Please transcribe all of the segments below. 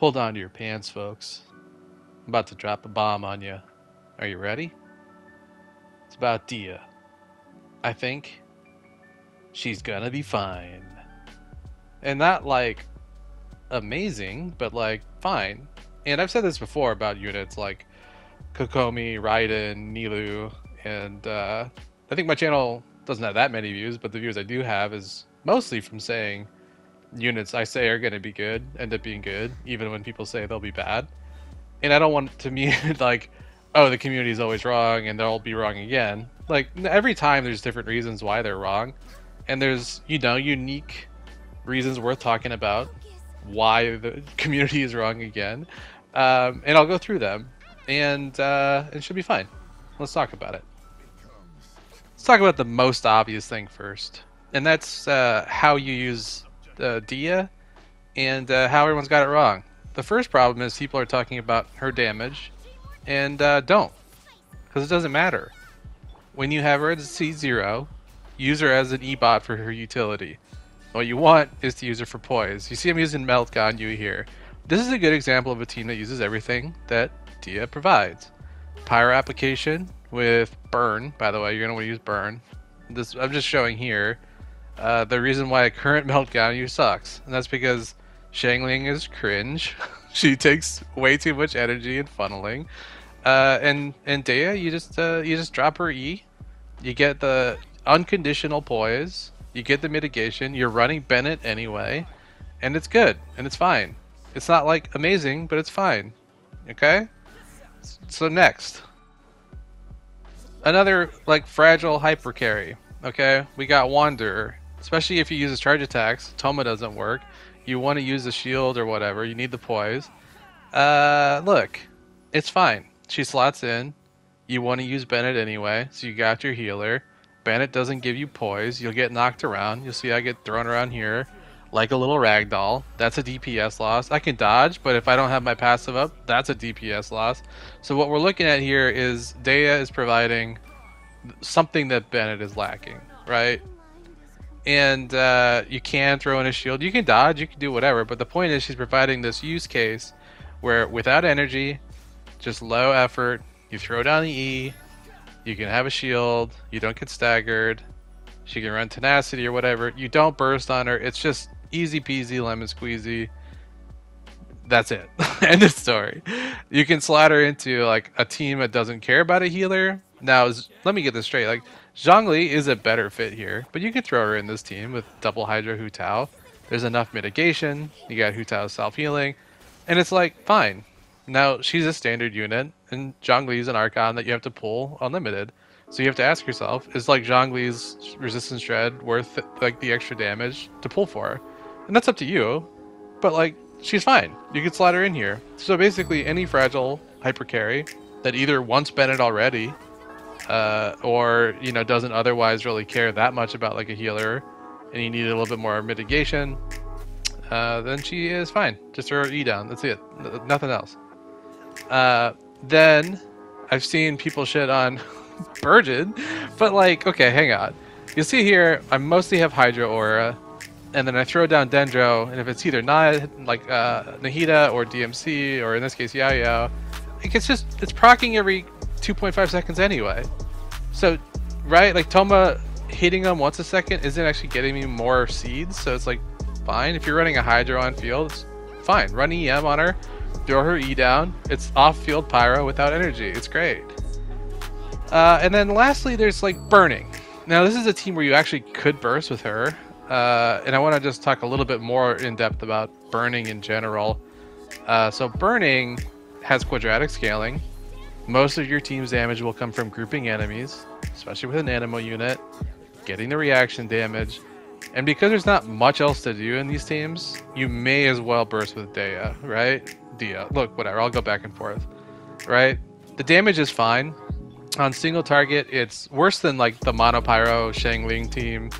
Hold on to your pants, folks. I'm about to drop a bomb on you. Are you ready? It's about Dia. I think she's gonna be fine. And not like amazing, but like fine. And I've said this before about units like Kokomi, Raiden, Nilou, and uh, I think my channel doesn't have that many views, but the views I do have is mostly from saying units I say are going to be good end up being good, even when people say they'll be bad. And I don't want to mean like, oh, the community is always wrong and they'll be wrong again. Like every time there's different reasons why they're wrong, and there's you know unique reasons worth talking about why the community is wrong again. Um, and I'll go through them, and uh, it should be fine. Let's talk about it. Let's talk about the most obvious thing first, and that's uh, how you use uh, Dia and uh, how everyone's got it wrong. The first problem is people are talking about her damage, and uh, don't, because it doesn't matter. When you have her at C0, use her as an E-bot for her utility. What you want is to use her for poise. You see I'm using Melt Ganyu here. This is a good example of a team that uses everything that Dia provides. Pyro application with Burn, by the way, you're to want to use Burn. This I'm just showing here uh, the reason why a current Melt you sucks. And that's because Xiangling is cringe. she takes way too much energy and funneling. Uh, and and Dehya, you just uh, you just drop her E. You get the unconditional poise. You get the mitigation. You're running Bennett anyway, and it's good and it's fine. It's not like amazing, but it's fine. Okay. So next, another like fragile hyper carry. Okay, we got Wanderer. Especially if you use his charge attacks. Thoma doesn't work. You want to use the shield or whatever. You need the poise. Uh, look, it's fine. She slots in. You want to use Bennett anyway, so you got your healer. Bennett doesn't give you poise. You'll get knocked around. You'll see I get thrown around here like a little ragdoll. That's a DPS loss. I can dodge, but if I don't have my passive up, that's a DPS loss. So what we're looking at here is Dehya is providing something that Bennett is lacking, right? And uh, you can throw in a shield. You can dodge, you can do whatever, but the point is she's providing this use case where without energy, just low effort, you throw down the E, you can have a shield, you don't get staggered, she can run tenacity or whatever. You don't burst on her. It's just easy peasy lemon squeezy. That's it. End of story. You can slide her into like a team that doesn't care about a healer. Now, let me get this straight. Like Zhongli is a better fit here, but you could throw her in this team with double Hydro Hu Tao. There's enough mitigation. You got Hu Tao's self healing, and it's like fine. Now she's a standard unit, and Zhongli's an Archon that you have to pull unlimited. So you have to ask yourself, is like Zhongli's resistance shred worth like the extra damage to pull for? And that's up to you. But like she's fine. You can slide her in here. So basically any fragile hyper carry that either wants Bennett already uh, or you know doesn't otherwise really care that much about like a healer, and you need a little bit more mitigation, uh, then she is fine. Just throw her E down. That's it. N nothing else. Uh, then I've seen people shit on Burgeon, but like, okay, hang on. You see here, I mostly have Hydro Aura, and then I throw down Dendro, and if it's either not like uh, Nahida or DMC, or in this case Yao Yao, it's just it's procking every 2.5 seconds anyway. So, right, like Thoma hitting them once a second isn't actually getting me more seeds, so it's like fine. If you're running a Hydro on field, it's fine. Run EM on her, throw her E down. It's off-field pyro without energy. It's great. Uh, and then lastly, there's like burning. Now this is a team where you actually could burst with her, uh, and I want to just talk a little bit more in depth about burning in general. Uh, so burning has quadratic scaling. Most of your team's damage will come from grouping enemies, especially with an Anemo unit, getting the reaction damage, and because there's not much else to do in these teams, you may as well burst with Dehya, right? Dia. Look, whatever, I'll go back and forth, right? The damage is fine. On single target, it's worse than like the Monopyro Ling team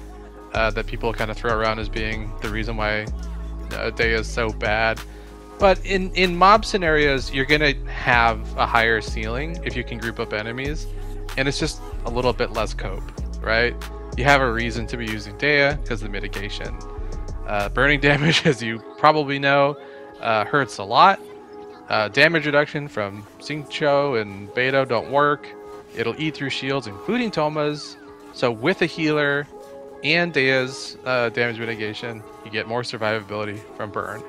uh, that people kind of throw around as being the reason why uh, Dehya is so bad. But in, in mob scenarios, you're going to have a higher ceiling if you can group up enemies, and it's just a little bit less cope, right? You have a reason to be using Dehya because the mitigation. Uh, burning damage, as you probably know, uh, hurts a lot. Uh, damage reduction from Xingqiu and Beidou don't work. It'll eat through shields, including Thoma's. So with a healer and Dea's uh, damage mitigation, you get more survivability from burn.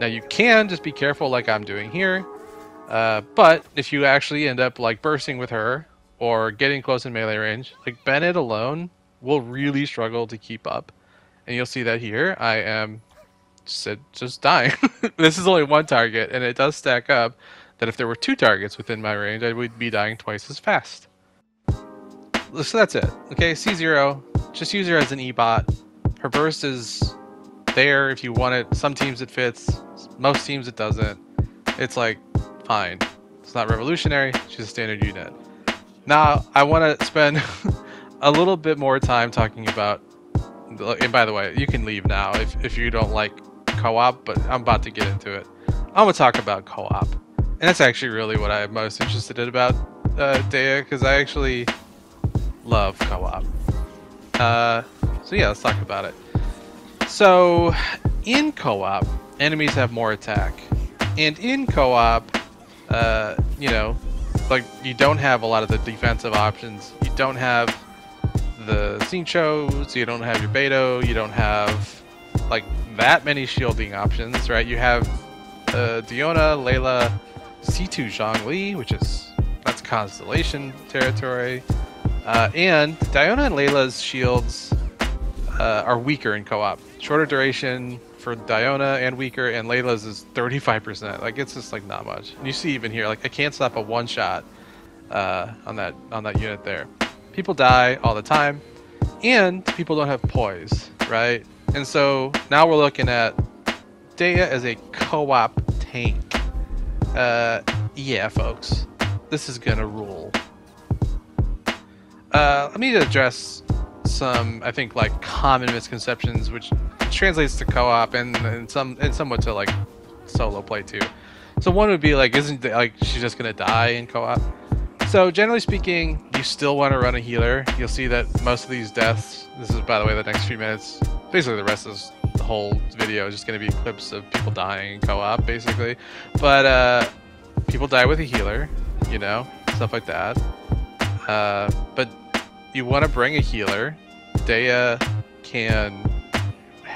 Now you can just be careful like I'm doing here, uh, but if you actually end up like bursting with her or getting close in melee range, like Bennett alone will really struggle to keep up. And you'll see that here. I am just, just dying. this is only one target, and it does stack up that if there were two targets within my range, I would be dying twice as fast. So that's it. Okay, C0, just use her as an E-bot. Her burst is there if you want it. Some teams it fits, most teams it doesn't. It's like, fine. It's not revolutionary, she's a standard unit. Now, I want to spend a little bit more time talking about, and by the way, you can leave now if, if you don't like co-op, but I'm about to get into it. I'm to talk about co-op. And that's actually really what I'm most interested in about uh, Dehya, because I actually love co-op. Uh, so yeah, let's talk about it. So, in co-op, enemies have more attack. And in co-op, uh, you know, like you don't have a lot of the defensive options. You don't have the Xingqius, you don't have your Beidou, you don't have like that many shielding options, right? You have uh, Diona, Layla, C2 Zhongli, which is that's Constellation territory. Uh, and Diona and Layla's shields uh, are weaker in co-op. Shorter duration for Diona and weaker, and Layla's is 35%. Like it's just like not much. And you see even here, like I can't stop a one shot uh, on that on that unit there. People die all the time, and people don't have poise, right? And so now we're looking at Dehya as a co-op tank. Uh, yeah, folks, this is gonna rule. Uh, let me address some, I think, like common misconceptions, which translates to co-op and, and some and somewhat to like solo play too. So one would be like, isn't like she's just gonna die in co-op? So generally speaking, you still want to run a healer. You'll see that most of these deaths. This is by the way the next few minutes. Basically, the rest of the whole video is just gonna be clips of people dying in co-op, basically. But uh, people die with a healer, you know, stuff like that. Uh, but you want to bring a healer. Dehya can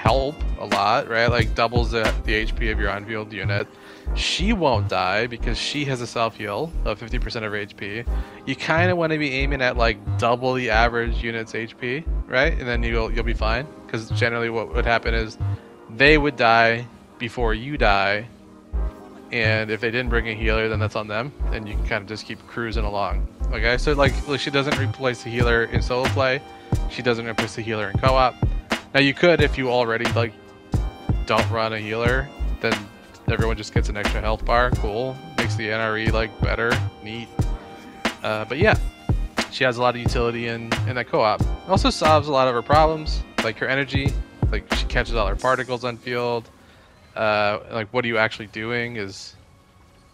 help a lot, right? Like doubles the, the HP of your on-field unit. She won't die because she has a self-heal of 50% of her HP. You kind of want to be aiming at like double the average unit's HP, right? And then you'll you'll be fine because generally what would happen is they would die before you die, and if they didn't bring a healer, then that's on them, and you can kind of just keep cruising along. Okay, so like, like she doesn't replace the healer in solo play. She doesn't replace the healer in co-op. Now you could if you already like don't run a healer, then everyone just gets an extra health bar. Cool, makes the NRE like better, neat. Uh, but yeah, she has a lot of utility in in that co-op. Also solves a lot of her problems, like her energy. Like she catches all her particles on field. Uh, like what are you actually doing is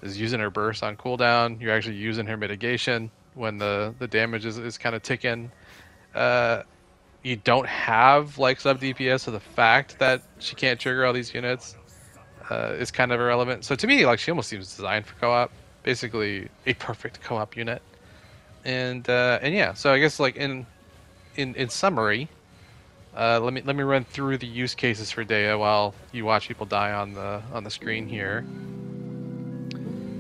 is using her burst on cooldown. You're actually using her mitigation when the the damage is, is kind of ticking. Uh, you don't have like sub DPS, so the fact that she can't trigger all these units uh, is kind of irrelevant. So to me, like she almost seems designed for co-op, basically a perfect co-op unit. And uh, and yeah, so I guess like in in in summary, uh, let me let me run through the use cases for Dehya while you watch people die on the on the screen here.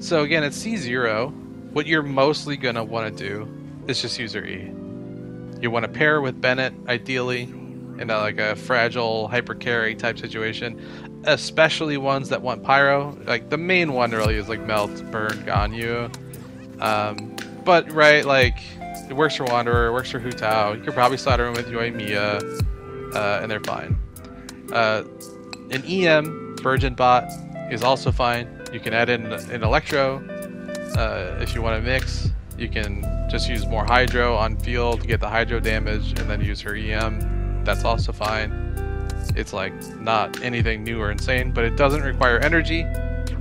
So again, it's C0 what you're mostly to want to do is just use her E. You want to pair with Bennett, ideally, in a, like a fragile hyper carry type situation, especially ones that want Pyro. Like, the main one really is like Melt, Burn, Ganyu. Um, but, right, like, it works for Wanderer, it works for Hu Tao. You could probably slaughter them with Yoimiya, uh, and they're fine. Uh, an EM Burgeon bot is also fine. You can add in an Electro, uh, if you want to mix, you can just use more Hydro on field to get the Hydro damage and then use her EM. That's also fine. It's like not anything new or insane, but it doesn't require energy,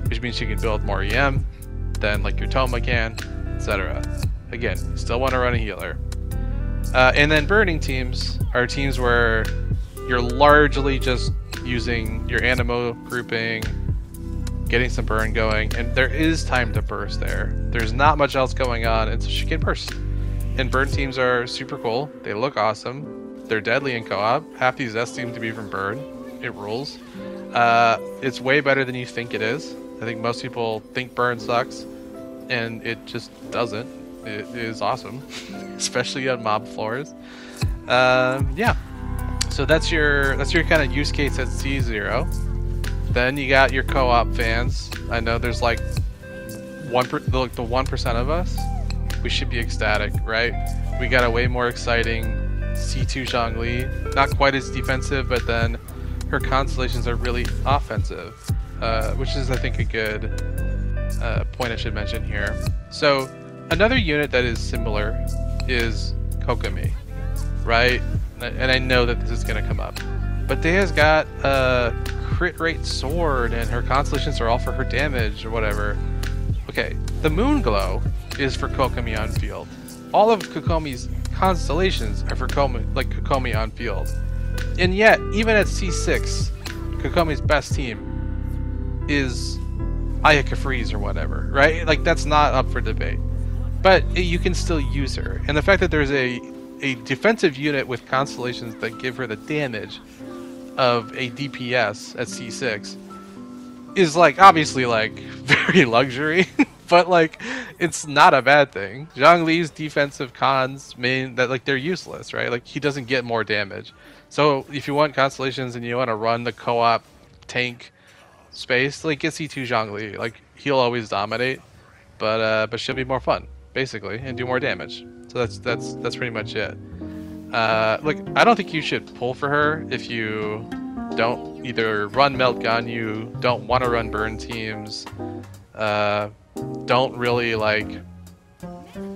which means you can build more EM than like your Thoma can, etc. Again, still want to run a healer. Uh, and then burning teams are teams where you're largely just using your Anemo grouping, getting some burn going, and there is time to burst there. There's not much else going on, and so she can burst. And burn teams are super cool. They look awesome. They're deadly in co-op. Half these S seem to be from burn. It rules. Uh, it's way better than you think it is. I think most people think burn sucks, and it just doesn't. It is awesome, especially on mob floors. Um, yeah. So that's your that's your kind of use case at C0. Then you got your co-op fans. I know there's like one per, the, the one percent of us. We should be ecstatic, right? We got a way more exciting C2 Zhongli. Not quite as defensive, but then her constellations are really offensive, uh, which is I think a good uh, point I should mention here. So another unit that is similar is Kokomi, right? And I know that this is going to come up. But Dea's got a crit rate sword and her constellations are all for her damage or whatever. Okay, the moon glow is for Kokomi on field. All of Kokomi's constellations are for like Kokomi on field. And yet, even at C6, Kokomi's best team is Ayaka Freeze or whatever, right? Like that's not up for debate. But you can still use her. And the fact that there's a a defensive unit with constellations that give her the damage of a DPS at C6 is like obviously like very luxury, but like it's not a bad thing. Zhongli's defensive cons mean that like they're useless, right? Like he doesn't get more damage. So if you want constellations and you want to run the co-op tank space, like get C2 Zhongli. Like he'll always dominate, but uh, but she'll be more fun basically and do more damage. So that's that's that's pretty much it. Uh, look, I don't think you should pull for her if you don't either run melt gun, you don't want to run burn teams, uh, don't really like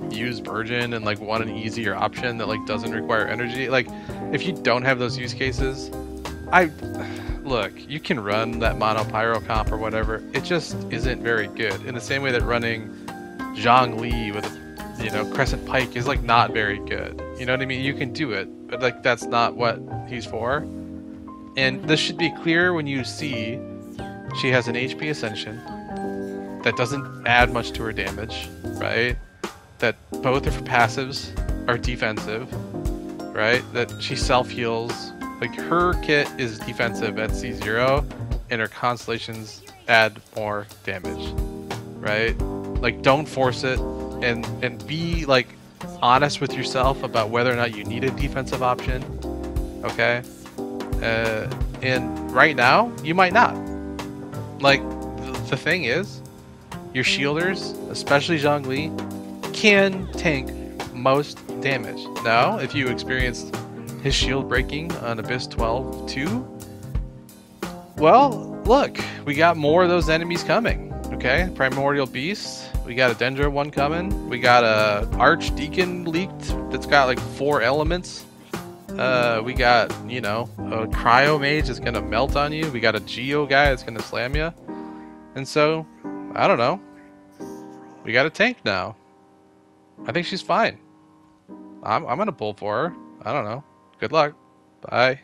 use Burgeon and like want an easier option that like doesn't require energy. Like if you don't have those use cases, I look, you can run that mono pyro comp or whatever. It just isn't very good. In the same way that running Zhongli with you know Crescent Pike is like not very good. You know what I mean? You can do it, but like that's not what he's for. And this should be clear when you see she has an HP Ascension that doesn't add much to her damage, right? That both of her passives are defensive, right? That she self heals. Like her kit is defensive at C0, and her constellations add more damage, right? Like don't force it, and and be like honest with yourself about whether or not you need a defensive option. Okay. Uh, and right now, you might not. Like, th the thing is, your shielders, especially Zhongli, can tank most damage. Now, if you experienced his shield breaking on Abyss 12 too, well, look, we got more of those enemies coming. Okay, Primordial Beast, we got a Dendro one coming. We got a Archdeacon leaked that's got like four elements. Uh, we got, you know, a Cryo Mage that's gonna melt on you. We got a Geo guy that's gonna slam you. And so, I don't know. We got a tank now. I think she's fine. I'm, I'm gonna pull for her. I don't know. Good luck. Bye.